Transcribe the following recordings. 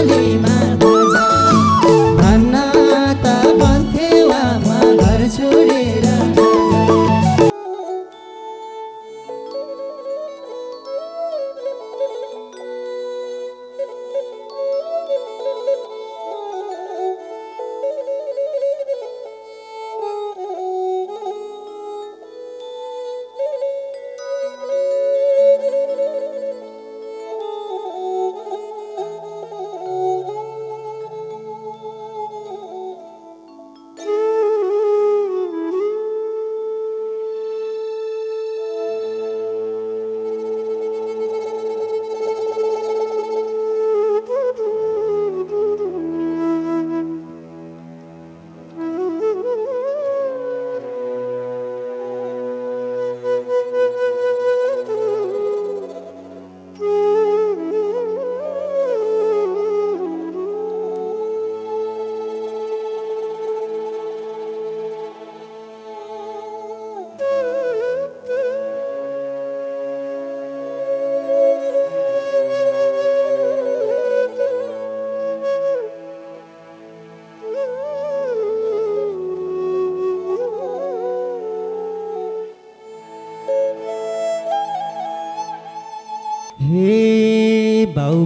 ali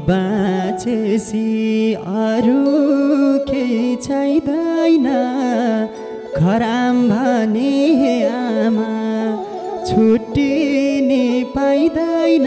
बाँचेसी अरू केही चाहिँदैन खराम भने आमा छुट्टिने पाइँदैन।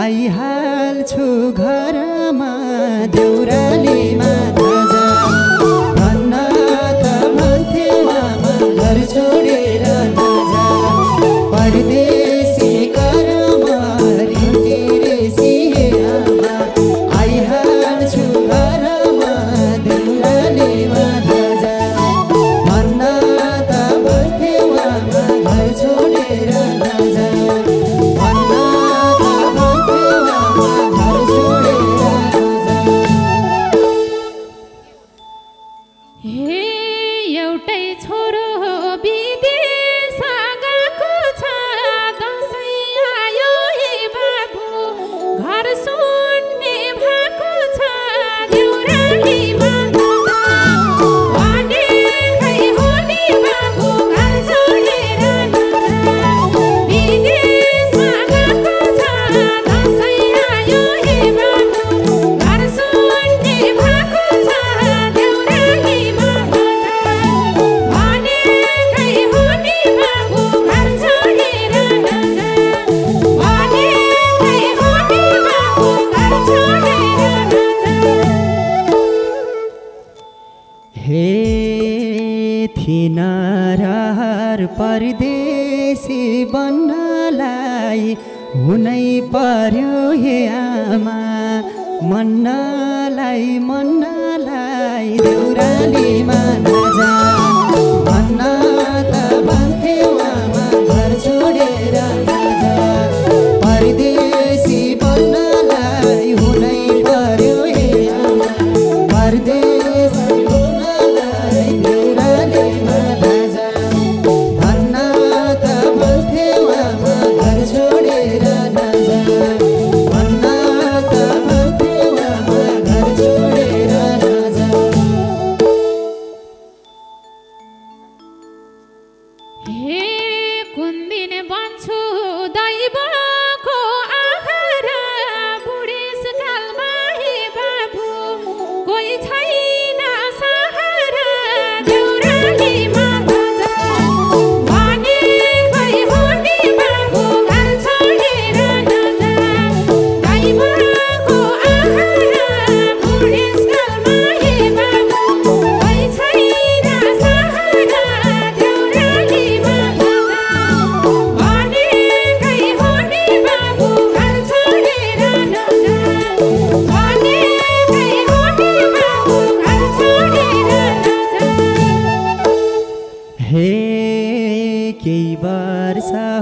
आइहाल्छु घर। किनार परदेशी बन्नलाई हुनै पर्यो हे आमा। मन्नलाई मन्नलाई देउरालीमा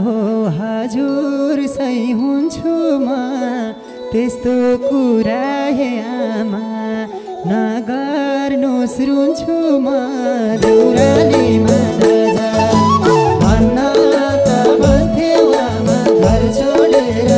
हो हजुर सही हुन्छु म। त्यस्तो कुरा हे आमा नगर्नु रुन्छु म। दुरालीमा भन्न त भन्थ्यो आमा घर छोडेर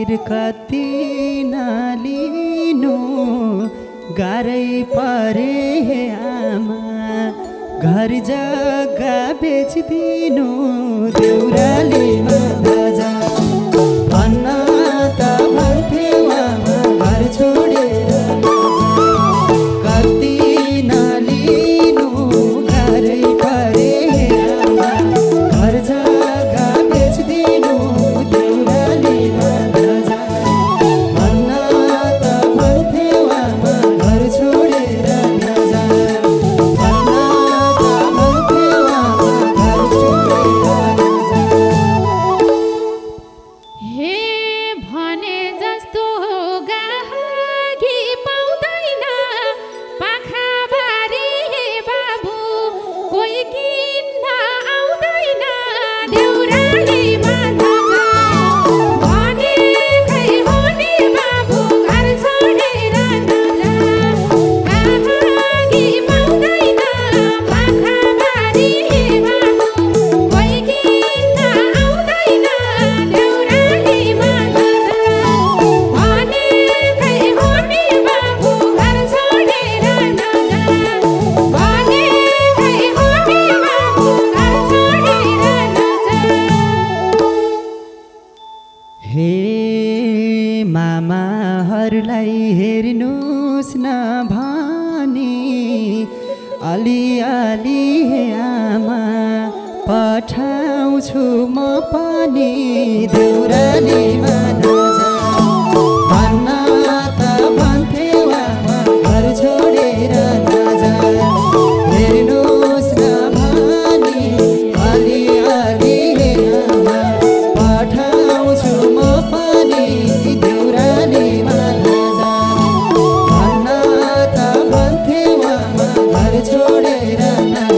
शिर कति नलिनु गाह्रै परे आमा घर जग्गा बेचिदिनु देउराली na na.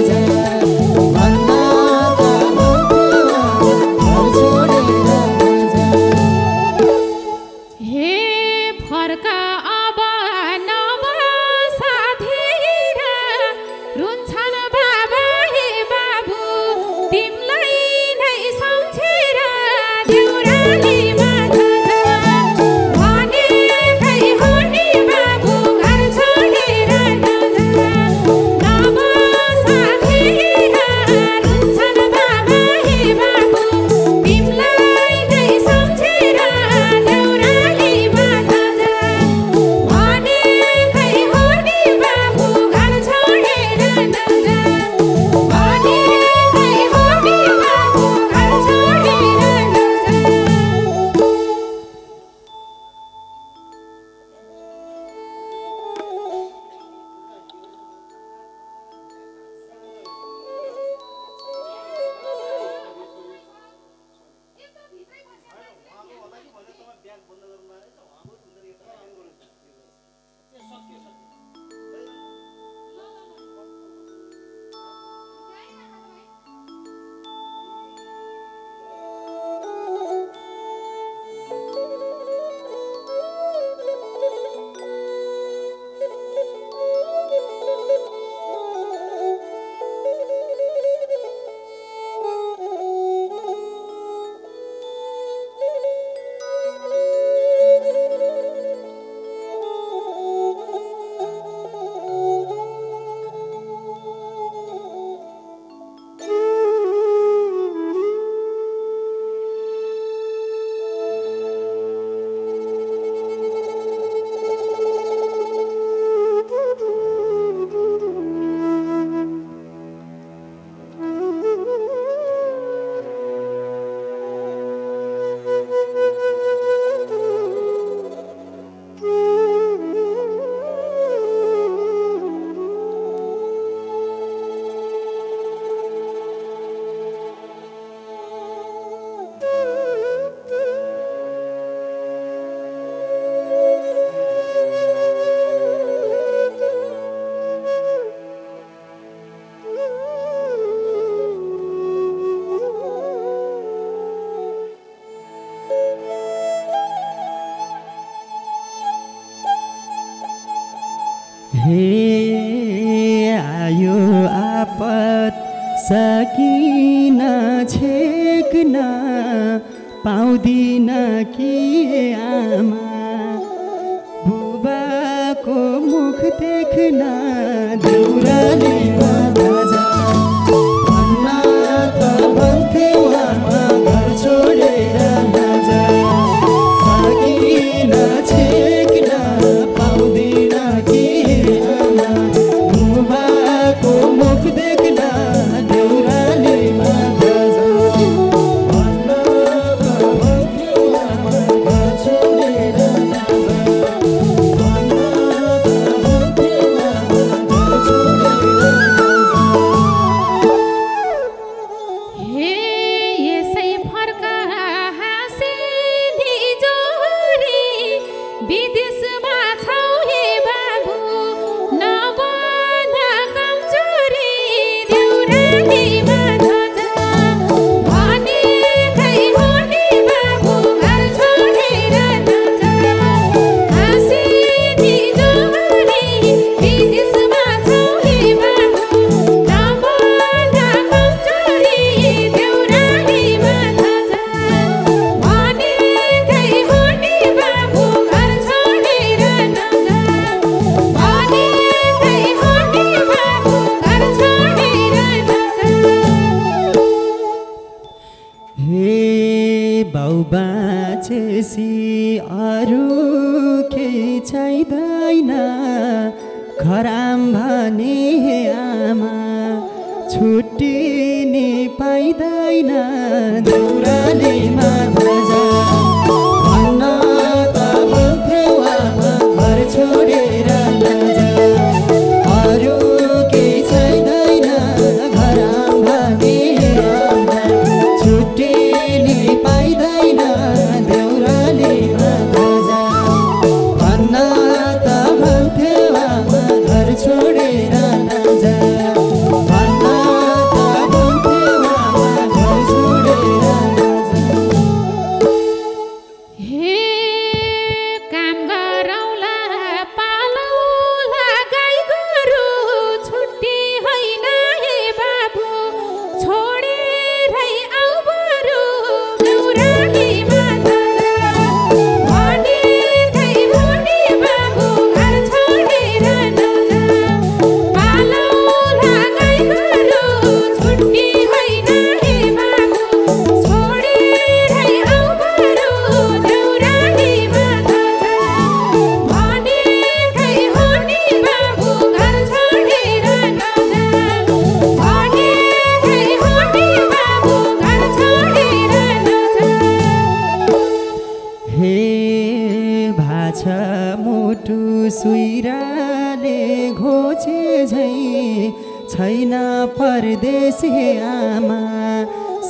सुइराले घोचे झै छैन परदेशी आमा।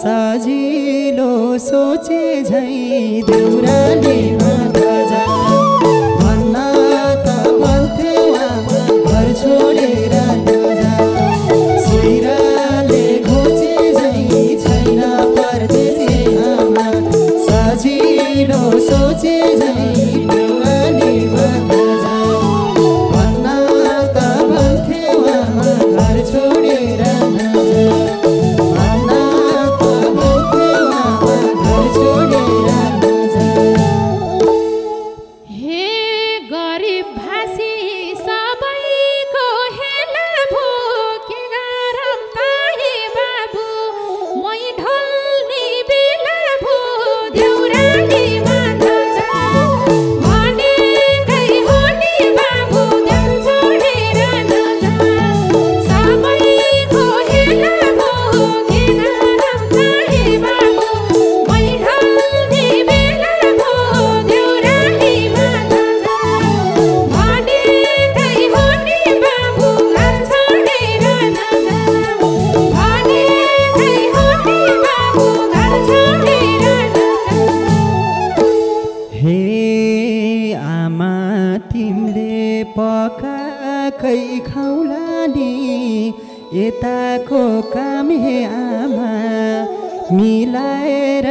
सजिलो सोचे झै देउराले माता जा। भन्न त भन्थे आमा घर छोडेर नानी यताको कामे आमा मिलाएर